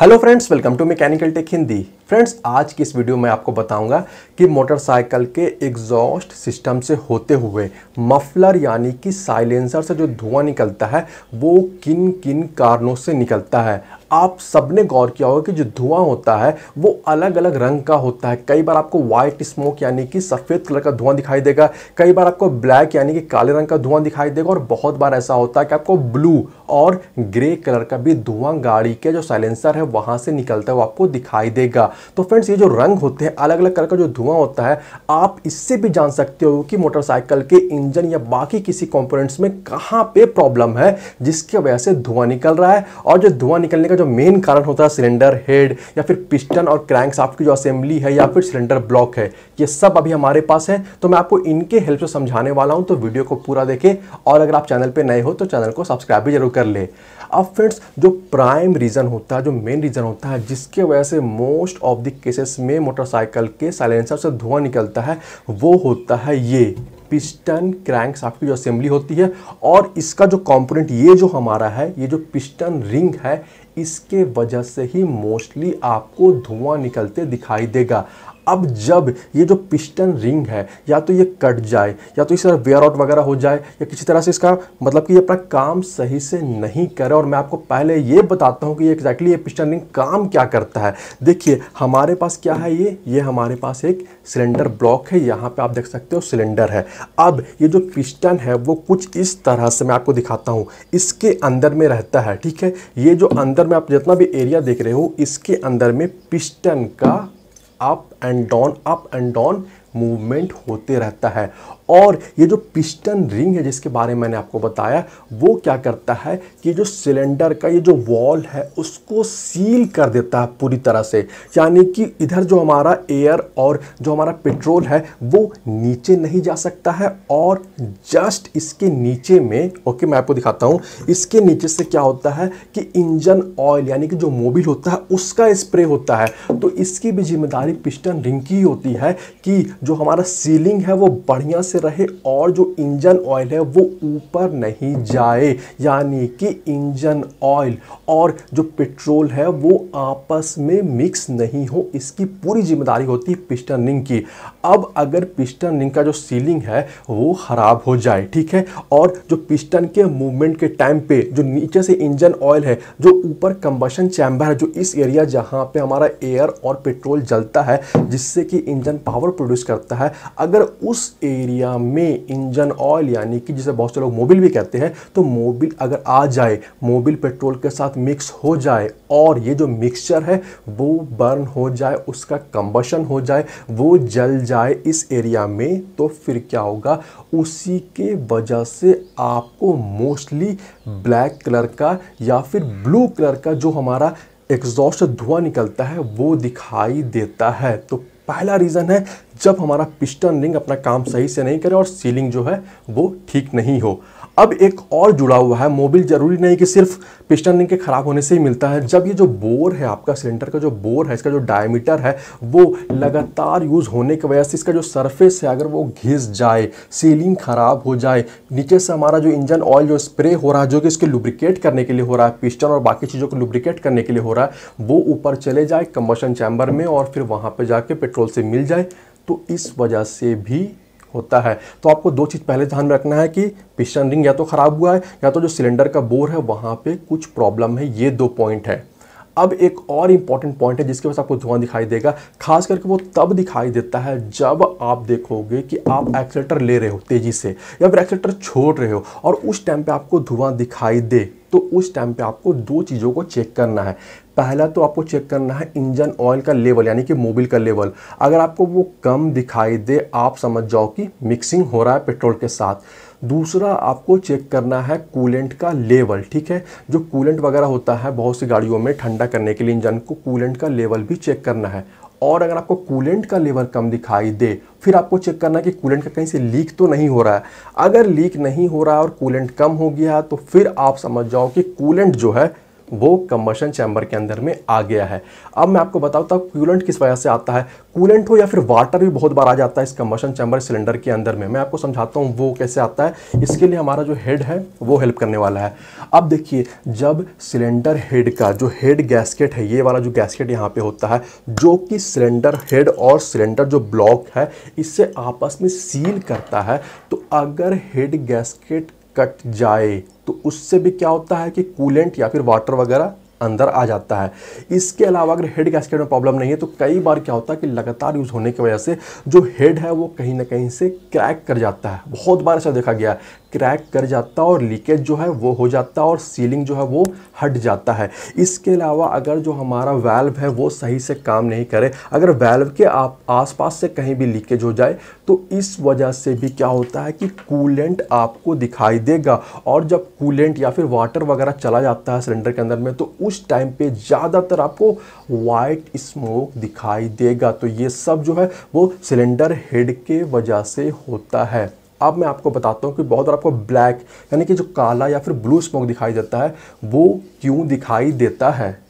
Hello friends welcome to mechanical tech Hindi friends आज की इस वीडियो में आपको बताऊँगा कि मोटरसाइकिल के एग्जॉस्ट सिस्टम से होते हुए मफलर यानी कि साइलेंसर से जो धुआँ निकलता है, वो किन किन कारणों से निकलता है? आप सबने गौर किया होगा कि जो धुआँ होता है, वो अलग अलग रंग का होता है। कई बार आपको व्हाइट स्मोक यानी कि सफ़ेद कलर का धुआँ दिखाई देगा। कई बार आपको ब्लैक यानी कि काले रंग का धुआँ दिखाई देगा। और बहुत बार ऐसा होता है कि आपको ब्लू और ग्रे कलर का भी धुआँ गाड़ी के जो साइलेंसर है, वहाँ से निकलता है, वो आपको दिखाई देगा। तो फ्रेंड्स, ये जो रंग होते हैं अलग अलग कलर का जो धुआँ होता है, आप इससे भी जान सकते हो कि मोटरसाइकिल के इंजन या बाकी किसी कंपोनेंट्स में कहाँ पे प्रॉब्लम है, जिसकी वजह से धुआँ निकल रहा है। और जो धुआँ निकलने का जो मेन कारण होता है सिलेंडर हेड या फिर पिस्टन और क्रैंक साफ्ट की जो असेंबली है या फिर सिलेंडर ब्लॉक है, ये सब अभी हमारे पास है। तो मैं आपको इनके हेल्प से समझाने वाला हूँ तो वीडियो को पूरा देखें। और अगर आप चैनल पे नए हो तो चैनल को सब्सक्राइब भी ज़रूर कर ले। अब फ्रेंड्स, जो प्राइम रीज़न होता है, जो मेन रीज़न होता है, जिसके वजह से मोस्ट ऑफ़ द केसेस में मोटरसाइकिल के साइलेंसर से धुआँ निकलता है, वो होता है ये पिस्टन क्रैंक साफ्ट की जो असेंबली होती है और इसका जो कंपोनेंट ये जो हमारा है, ये जो पिस्टन रिंग है, इसके वजह से ही मोस्टली आपको धुआँ निकलते दिखाई देगा। अब जब ये जो पिस्टन रिंग है, या तो ये कट जाए, या तो इस तरह वेयर आउट वगैरह हो जाए, या किसी तरह से इसका मतलब कि ये अपना काम सही से नहीं करे, और मैं आपको पहले ये बताता हूँ कि ये एग्जैक्टली ये पिस्टन रिंग काम क्या करता है। देखिए, हमारे पास क्या है ये? ये हमारे पास एक सिलेंडर ब्लॉक है, यहाँ पर आप देख सकते हो सिलेंडर है। अब ये जो पिस्टन है, वो कुछ इस तरह से मैं आपको दिखाता हूँ। इसके अंदर में रहता है, ठीक है? ये जो अंदर में आप जितना भी एरिया देख रहे हो, इसके अंदर में पिस्टन का up and down up and down movement होते रहता है। और ये जो पिस्टन रिंग है जिसके बारे में मैंने आपको बताया, वो क्या करता है कि जो सिलेंडर का ये जो वॉल है, उसको सील कर देता है पूरी तरह से। यानी कि इधर जो हमारा एयर और जो हमारा पेट्रोल है, वो नीचे नहीं जा सकता है और जस्ट इसके नीचे में, ओके, मैं आपको दिखाता हूँ, इसके नीचे से क्या होता है कि इंजन ऑयल, यानी कि जो मोबिल होता है, उसका स्प्रे होता है। तो इसकी भी ज़िम्मेदारी पिस्टन रिंग की होती है कि जो हमारा सीलिंग है, वो बढ़िया से रहे और जो इंजन ऑयल है वो ऊपर नहीं जाए, यानी कि इंजन ऑयल। और जो पेट्रोल है वो आपस में मिक्स नहीं हो, इसकी पूरी ज़िम्मेदारी होती है पिस्टन रिंग की। अब अगर पिस्टन रिंग का जो सीलिंग है वो ख़राब हो जाए, ठीक है? और जो पिस्टन के मूवमेंट के टाइम पे जो नीचे से इंजन ऑयल है, जो ऊपर कंबशन चैम्बर है, जो इस एरिया जहाँ पे हमारा एयर और पेट्रोल जलता है, जिससे कि इंजन पावर प्रोड्यूस करता है, अगर उस एरिया में इंजन ऑयल, यानी कि जिसे बहुत से लोग मोबिल भी कहते हैं तो मोबिल अगर आ जाए, मोबिल पेट्रोल के साथ मिक्स हो जाए, और ये जो मिक्सचर है, वो बर्न हो जाए, उसका कंबशन हो जाए, वो जल जाए इस एरिया में तो फिर क्या होगा? उसी के वजह से आपको मोस्टली ब्लैक कलर का या फिर ब्लू कलर का जो हमारा एग्जॉस्ट धुआँ निकलता है, वो दिखाई देता है। तो पहला रीज़न है जब हमारा पिस्टन रिंग अपना काम सही से नहीं करे और सीलिंग जो है वो ठीक नहीं हो। अब एक और जुड़ा हुआ है, मोबिल ज़रूरी नहीं कि सिर्फ़ पिस्टन रिंग के खराब होने से ही मिलता है। जब ये जो बोर है आपका, सिलेंडर का जो बोर है, इसका जो डायमीटर है, वो लगातार यूज़ होने की वजह से इसका जो सरफेस है, अगर वो घिस जाए, सीलिंग खराब हो जाए, नीचे से हमारा जो इंजन ऑयल जो स्प्रे हो रहा है, जो कि इसके लुब्रिकेट करने के लिए हो रहा है, पिस्टन और बाकी चीज़ों को लुब्रिकेट करने के लिए हो रहा है, वो ऊपर चले जाए कम्बशन चैम्बर में और फिर वहाँ पर जाके पेट्रोल से मिल जाए। तो इस वजह से भी होता है। तो आपको दो चीज़ पहले ध्यान में रखना है कि पिस्टन रिंग या तो ख़राब हुआ है, या तो जो सिलेंडर का बोर है, वहाँ पे कुछ प्रॉब्लम है। ये दो पॉइंट है। अब एक और इंपॉर्टेंट पॉइंट है, जिसके वजह से आपको धुआँ दिखाई देगा, खास करके वो तब दिखाई देता है जब आप देखोगे कि आप एक्सीटर ले रहे हो तेज़ी से, या फिर एक्सीटर छोड़ रहे हो, और उस टाइम पे आपको धुआँ दिखाई दे। तो उस टाइम पे आपको दो चीज़ों को चेक करना है। पहला तो आपको चेक करना है इंजन ऑयल का लेवल यानी कि मोबिल का लेवल अगर आपको वो कम दिखाई दे, आप समझ जाओ कि मिक्सिंग हो रहा है पेट्रोल के साथ। दूसरा आपको चेक करना है कूलेंट का लेवल ठीक है? जो कूलेंट वगैरह होता है, बहुत सी गाड़ियों में ठंडा करने के लिए इंजन को कूलेंट का लेवल भी चेक करना है। और अगर आपको कूलेंट का लेवल कम दिखाई दे, फिर आपको चेक करना कि कूलेंट का कहीं से लीक तो नहीं हो रहा है। अगर लीक नहीं हो रहा है और कूलेंट कम हो गया तो फिर आप समझ जाओ कि कूलेंट जो है वो कम्बशन चैम्बर के अंदर में आ गया है। अब मैं आपको बताता हूँ कूलेंट किस वजह से आता है? कूलेंट हो या फिर वाटर भी बहुत बार आ जाता है इस कम्बशन चैम्बर सिलेंडर के अंदर में। मैं आपको समझाता हूँ, वो कैसे आता है। इसके लिए हमारा जो हेड है, वो हेल्प करने वाला है। अब देखिए, जब सिलेंडर हेड का जो हेड गैसकेट है, ये वाला जो गैसकेट यहाँ पर होता है, जो कि सिलेंडर हेड और सिलेंडर जो ब्लॉक है, इससे आपस में सील करता है। तो अगर हेड गैसकेट कट जाए तो उससे भी क्या होता है कि कूलेंट या फिर वाटर वगैरह अंदर आ जाता है। इसके अलावा अगर हेड गैसकेट में प्रॉब्लम नहीं है तो कई बार क्या होता है कि लगातार यूज़ होने की वजह से जो हेड है, वो कहीं ना कहीं से क्रैक कर जाता है। बहुत बार ऐसा देखा गया क्रैक कर जाता है और लीकेज जो है वो हो जाता है और सीलिंग जो है वो हट जाता है। इसके अलावा अगर जो हमारा वैल्व है वो सही से काम नहीं करे, अगर वैल्व के आप आसपास से कहीं भी लीकेज हो जाए तो इस वजह से भी क्या होता है कि कूलेंट आपको दिखाई देगा और जब कूलेंट या फिर वाटर वगैरह चला जाता है सिलेंडर के अंदर में तो उस टाइम पे ज़्यादातर आपको वाइट स्मोक दिखाई देगा। तो ये सब जो है वो सिलेंडर हेड के वजह से होता है। अब मैं आपको बताता हूँ कि बहुत बार आपको ब्लैक यानी कि जो काला या फिर ब्लू स्मोक दिखाई देता है, वो क्यों दिखाई देता है?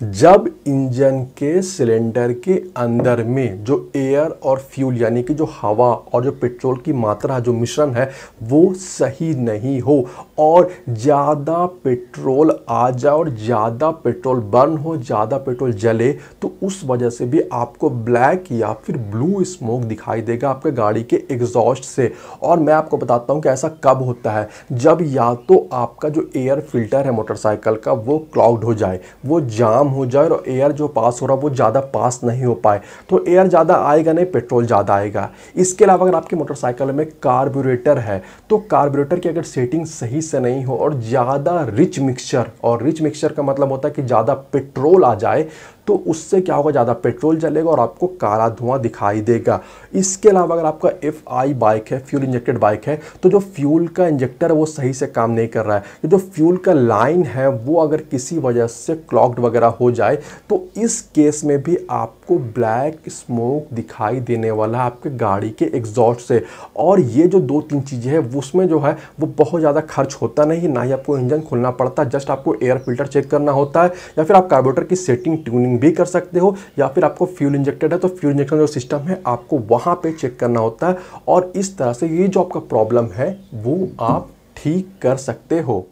जब इंजन के सिलेंडर के अंदर में जो एयर और फ्यूल, यानी कि जो हवा और जो पेट्रोल की मात्रा, जो मिश्रण है, वो सही नहीं हो और ज़्यादा पेट्रोल आ जाए और ज़्यादा पेट्रोल बर्न हो, ज़्यादा पेट्रोल जले तो उस वजह से भी आपको ब्लैक या फिर ब्लू स्मोक दिखाई देगा आपके गाड़ी के एग्जॉस्ट से। और मैं आपको बताता हूँ कि ऐसा कब होता है। जब या तो आपका जो एयर फ़िल्टर है मोटरसाइकिल का, वो क्लाउड हो जाए, वो जाम हो जाए और एयर जो पास हो रहा है, वो ज़्यादा पास नहीं हो पाए। तो एयर ज़्यादा आएगा नहीं पेट्रोल ज़्यादा आएगा। इसके अलावा अगर आपकी मोटरसाइकिल में कार्बोरेटर है तो कार्बोरेटर की अगर सेटिंग सही से नहीं हो और ज़्यादा रिच मिक्सचर और रिच मिक्सचर का मतलब होता है कि ज़्यादा पेट्रोल आ जाए तो उससे क्या होगा? ज़्यादा पेट्रोल जलेगा और आपको काला धुआँ दिखाई देगा। इसके अलावा अगर आपका एफ़ आई बाइक है फ्यूल इंजेक्टेड बाइक है तो जो फ्यूल का इंजेक्टर है, वो सही से काम नहीं कर रहा है। जो फ्यूल का लाइन है, वो अगर किसी वजह से क्लॉक्ड वगैरह हो जाए तो इस केस में भी आपको ब्लैक स्मोक दिखाई देने वाला है आपके गाड़ी के एग्जॉस्ट से। और ये जो दो तीन चीज़ें हैं, उसमें जो है, वो बहुत ज़्यादा खर्च होता नहीं, ना ही आपको इंजन खोलना पड़ता जस्ट आपको एयर फ़िल्टर चेक करना होता है, या फिर आप कार्बोरेटर की सेटिंग ट्यूनिंग भी कर सकते हो या फिर आपको फ्यूल इंजेक्टेड है तो फ्यूल इंजेक्शन जो सिस्टम है, आपको वहाँ पर चेक करना होता है और इस तरह से ये जो आपका प्रॉब्लम है, वो आप ठीक कर सकते हो।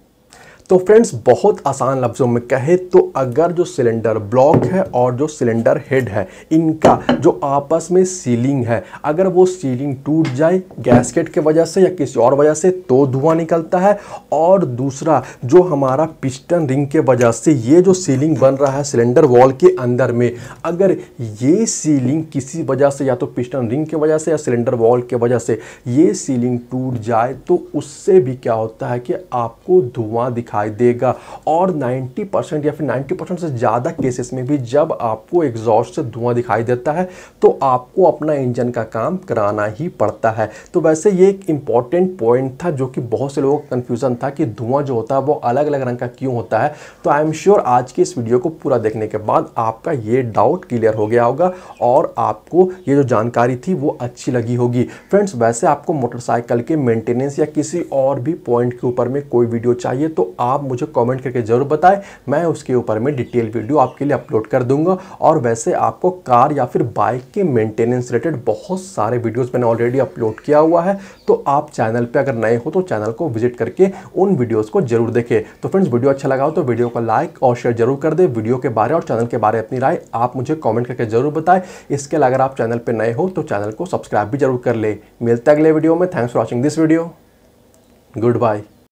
तो फ्रेंड्स, बहुत आसान लफ्ज़ों में कहे तो अगर जो सिलेंडर ब्लॉक है और जो सिलेंडर हेड है, इनका जो आपस में सीलिंग है, अगर वो सीलिंग टूट जाए गैसकेट के वजह से या किसी और वजह से तो धुआँ निकलता है। और दूसरा, जो हमारा पिस्टन रिंग के वजह से ये जो सीलिंग बन रहा है सिलेंडर वॉल के अंदर में, अगर ये सीलिंग किसी वजह से या तो पिस्टन रिंग के वजह से या सिलेंडर वॉल के वजह से ये सीलिंग टूट जाए तो उससे भी क्या होता है कि आपको धुआँ दिखा दिखाई देगा। और 90 परसेंट या फिर 90 परसेंट से ज़्यादा केसेस में भी जब आपको एग्जॉस्ट से धुआँ दिखाई देता है तो आपको अपना इंजन का काम कराना ही पड़ता है। तो वैसे ये एक इंपॉर्टेंट पॉइंट था, जो कि बहुत से लोगों का कन्फ्यूज़न था कि धुआँ जो होता है, वो अलग अलग रंग का क्यों होता है। तो आई एम श्योर आज की इस वीडियो को पूरा देखने के बाद आपका ये डाउट क्लियर हो गया होगा, और आपको ये जो जानकारी थी, वो अच्छी लगी होगी। फ्रेंड्स वैसे आपको मोटरसाइकिल के मेंटेनेंस या किसी और भी पॉइंट के ऊपर में कोई वीडियो चाहिए तो आप मुझे कमेंट करके ज़रूर बताएँ। मैं उसके ऊपर में डिटेल वीडियो आपके लिए अपलोड कर दूँगा। और वैसे आपको कार या फिर बाइक के मेंटेनेंस रिलेटेड बहुत सारे वीडियोस मैंने ऑलरेडी अपलोड किया हुआ है। तो आप चैनल पे अगर नए हो तो चैनल को विज़िट करके उन वीडियोज़ को ज़रूर देखें। तो फ्रेंड्स वीडियो अच्छा लगा हो तो वीडियो को लाइक और शेयर ज़रूर कर दे वीडियो के बारे और चैनल के बारे अपनी राय आप मुझे कॉमेंट करके ज़रूर बताएँ। इसके अलावा अगर आप चैनल पर नए हो तो चैनल को सब्सक्राइब भी ज़रूर कर ले। मिलते अगले वीडियो में। Thanks for watching this video good bye